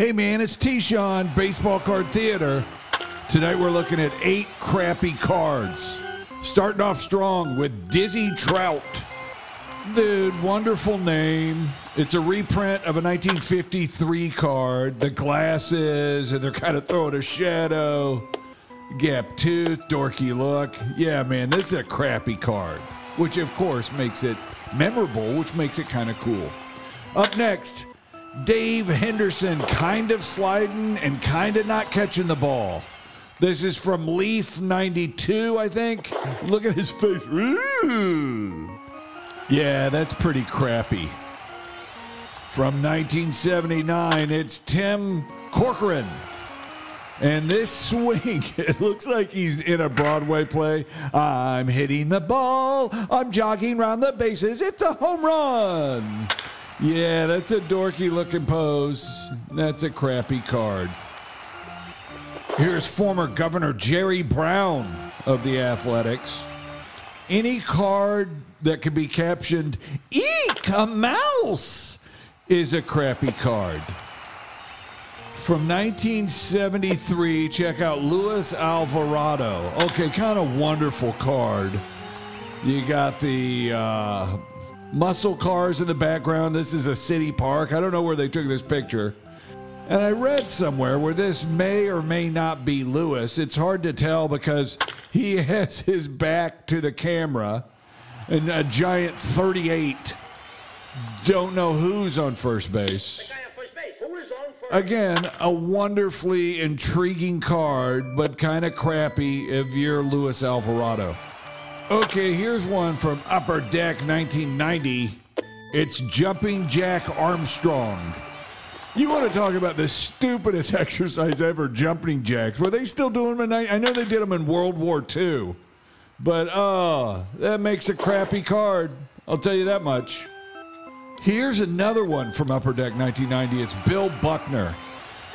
Hey man, it's T-Sean, Baseball Card Theater. Tonight we're looking at eight crappy cards. Starting off strong with Dizzy Trout. Dude, wonderful name. It's a reprint of a 1953 card. The glasses, and they're kind of throwing a shadow. Gap tooth, dorky look. Yeah, man, this is a crappy card. Which, of course, makes it memorable, which makes it kind of cool. Up next, Dave Henderson kind of sliding and kind of not catching the ball. This is from Leaf 92, I think. Look at his face. Yeah, that's pretty crappy. From 1979, it's Tim Corcoran. And this swing, it looks like he's in a Broadway play. I'm hitting the ball. I'm jogging around the bases. It's a home run. Yeah, that's a dorky looking pose. That's a crappy card. Here's former Governor Jerry Brown of the Athletics. Any card that could be captioned, Eek, a mouse, is a crappy card. From 1973, check out Luis Alvarado. Okay, kind of wonderful card. You got the uh, muscle cars in the background. This is a city park. I don't know where they took this picture. And I read somewhere where this may or may not be Lewis. It's hard to tell because he has his back to the camera and a giant 38. Don't know who's on first base. Again, a wonderfully intriguing card, but kind of crappy if you're Luis Alvarado. Okay, here's one from Upper Deck 1990. It's Jumping Jack Armstrong. You want to talk about the stupidest exercise ever, jumping jacks. Were they still doing them? I know they did them in World War II. But, oh, that makes a crappy card. I'll tell you that much. Here's another one from Upper Deck 1990. It's Bill Buckner.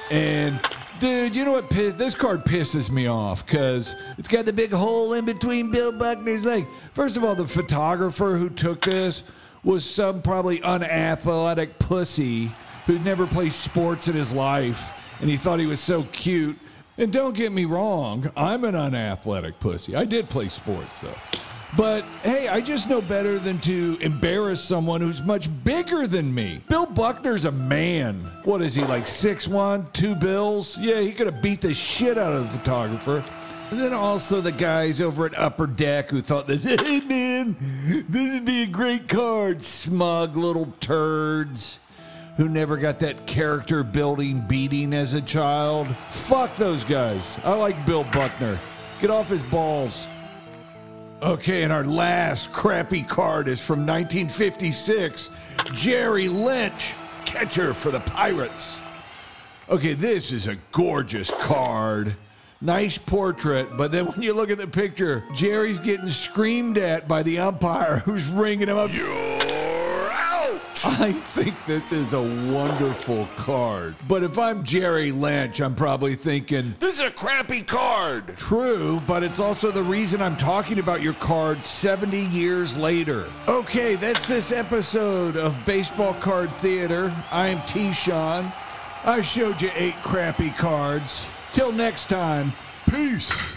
And dude, you know what piss this card pisses me off because it's got the big hole in between Bill Buckner's leg. First of all, the photographer who took this was some probably unathletic pussy who'd never played sports in his life, and he thought he was so cute. And don't get me wrong, I'm an unathletic pussy. I did play sports though. But hey, I just know better than to embarrass someone who's much bigger than me. Bill Buckner's a man. What is he, like six one, two bills? Yeah, he could have beat the shit out of the photographer. And then also the guys over at Upper Deck who thought that, hey man, this would be a great card. Smug little turds who never got that character building beating as a child. Fuck those guys. I like Bill Buckner. Get off his balls. Okay, and our last crappy card is from 1956 Jerry Lynch, catcher for the Pirates. Okay, this is a gorgeous card. Nice portrait, but then when you look at the picture, Jerry's getting screamed at by the umpire who's ringing him up. Out! I think this is a wonderful card. But if I'm Jerry Lynch, I'm probably thinking, This is a crappy card. True, but it's also the reason I'm talking about your card 70 years later. Okay, that's this episode of Baseball Card Theater. I'm T-Sean. I showed you eight crappy cards. Till next time, peace.